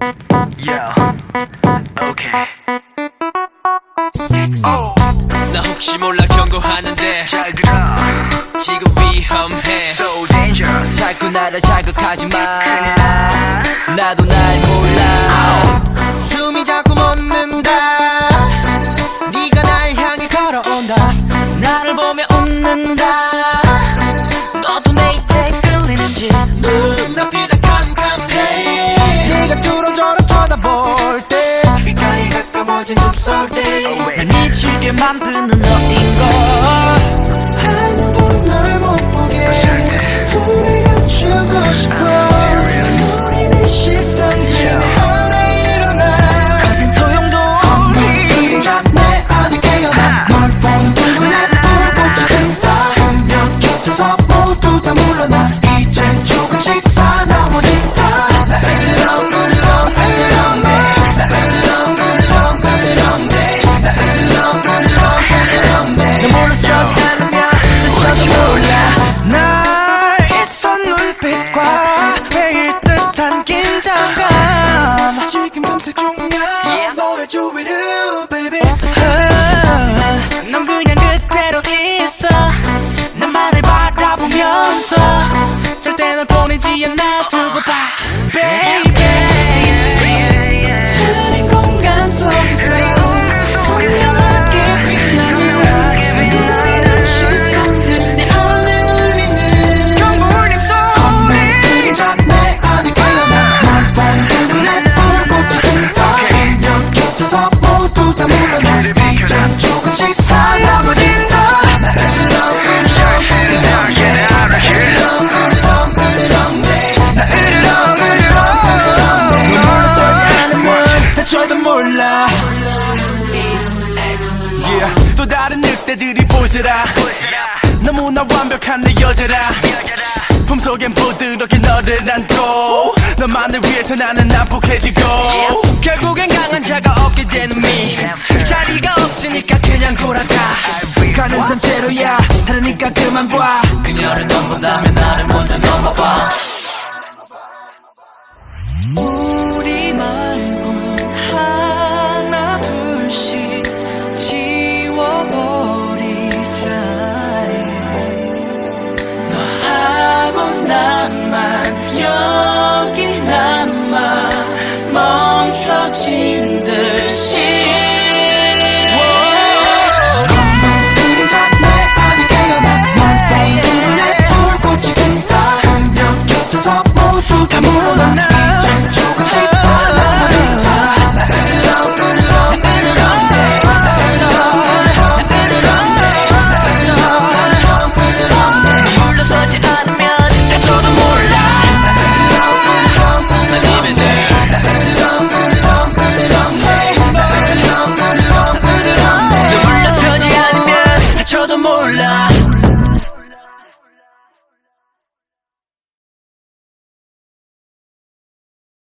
Yo, okay. Oh. 나 혹시 몰라 경고하는데 잘 들어 지금 위험해. So dangerous. 자꾸 나를 자극하지 마. 나도 날 몰라. 지치게 만드는 너인 걸 과매일 듯한 긴장감. 지금 검색 중이야 너의 주위를 baby. uh, 넌 그냥 그대로 있어. 내 말을 바라보면서 절대 널 보내지 않아. 두고 봐. Baby. 때들이 보스라. 너무나 완벽한 내 여자라. 품속엔 부드럽게 너를 안고 너만을 위해서 나는 난폭해지고 결국엔 강한 자가 없게 되는 미. 자리가 없으니까 그냥 돌아가. 가는 산채로야. 다르니까 그만 봐. 그녀를 넘본다면 나를 먼저 넘어봐. そうかも